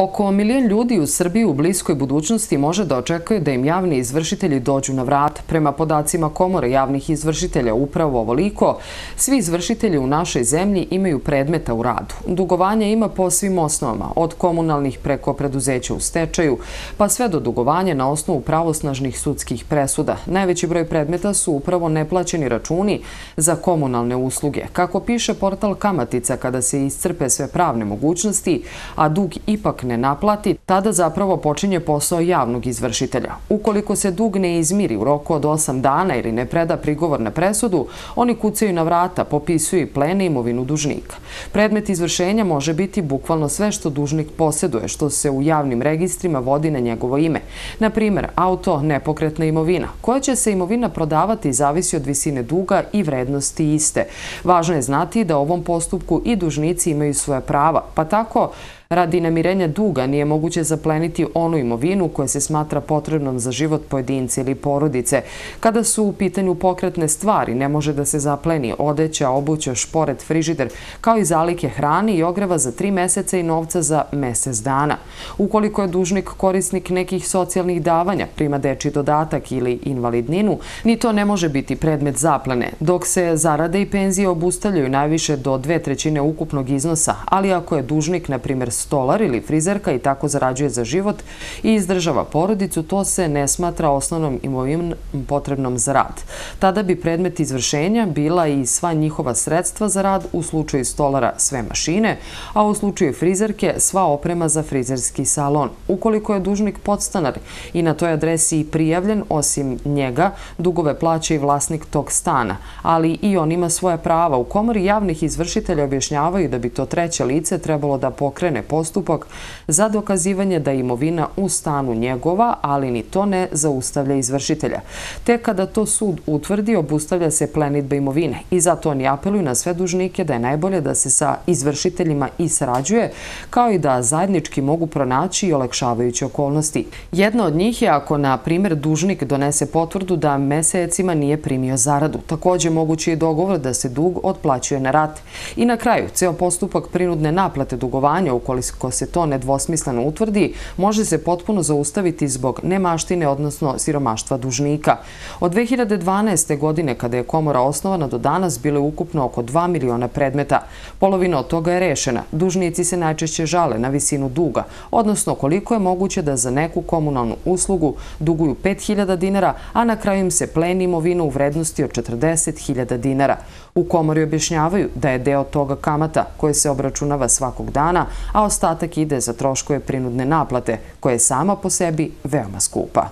Oko milijon ljudi u Srbiji u bliskoj budućnosti može da očekuje da im javni izvršitelji dođu na vrat. Prema podacima Komore javnih izvršitelja upravo ovoliko, svi izvršitelji u našoj zemlji imaju predmeta u radu. Dugovanje ima po svim osnovama, od komunalnih preko preduzeća u stečaju, pa sve do dugovanja na osnovu pravosnažnih sudskih presuda. Najveći broj predmeta su upravo neplaćeni računi za komunalne usluge. Kako piše portal Kamatica, kada se iscrpe sve pravne mogućnosti, a dug ipak ne ne naplati, tada zapravo počinje posao javnog izvršitelja. Ukoliko se dug ne izmiri u roku od 8 dana ili ne preda prigovor na presudu, oni kucaju na vrata, popisuju i plene imovinu dužnika. Predmet izvršenja može biti bukvalno sve što dužnik posjeduje, što se u javnim registrima vodi na njegovo ime. Na primjer, auto, nepokretna imovina. Koja će se imovina prodavati zavisi od visine duga i vrednosti iste. Važno je znati da u ovom postupku i dužnici imaju svoje prava, pa tako Radi namirenja duga nije moguće zapleniti onu imovinu koja se smatra potrebnom za život pojedinci ili porodice. Kada su u pitanju pokretne stvari, ne može da se zapleni odeća, obuća, šporet, frižider, kao i zalike hrani i ogreva za tri meseca i novca za mesec dana. Ukoliko je dužnik korisnik nekih socijalnih davanja, prima deči dodatak ili invalidninu, ni to ne može biti predmet zaplene, dok se zarade i penzije obustavljaju najviše do dve trećine ukupnog iznosa, ali ako je dužnik, na primjer, stolar ili frizerka i tako zarađuje za život i izdržava porodicu, to se ne smatra osnovnom imovinom potrebnom za rad. Tada bi predmet izvršenja bila i sva njihova sredstva za rad u slučaju stolara sve mašine, a u slučaju frizerke sva oprema za frizerski salon. Ukoliko je dužnik podstanar i na toj adresi prijavljen, osim njega, dugove plaća i vlasnik tog stana, ali i on ima svoje prava. U komori javnih izvršitelja objašnjavaju da bi to treće lice trebalo da pokrene postupak za dokazivanje da je imovina u stanu njegova, ali ni to ne zaustavlja izvršitelja. Te kada to sud utvrdi, obustavlja se plenitba imovine i zato oni apeluju na sve dužnike da je najbolje da se sa izvršiteljima i srađuje, kao i da zajednički mogu pronaći i olekšavajuće okolnosti. Jedna od njih je ako, na primjer, dužnik donese potvrdu da mesecima nije primio zaradu. Također mogući je dogovor da se dug otplaćuje na rate. I na kraju, ceo postupak prinudne naplate dugovanja ukoliko ukoliko se to nedvosmisleno utvrdi, može se potpuno zaustaviti zbog nemaštine, odnosno siromaštva dužnika. Od 2012. godine, kada je komora osnovana do danas, bile ukupno oko 2 miliona predmeta. Polovina od toga je rešena. Dužnici se najčešće žale na visinu duga, odnosno koliko je moguće da za neku komunalnu uslugu duguju 5000 dinara, a na kraju im se pleni imovina u vrednosti od 40.000 dinara. U komori objašnjavaju da je deo toga kamata koje se obračunava svakog dana, a ostatak ide za troškove prinudne naplate, koje je sama po sebi veoma skupa.